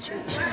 situation.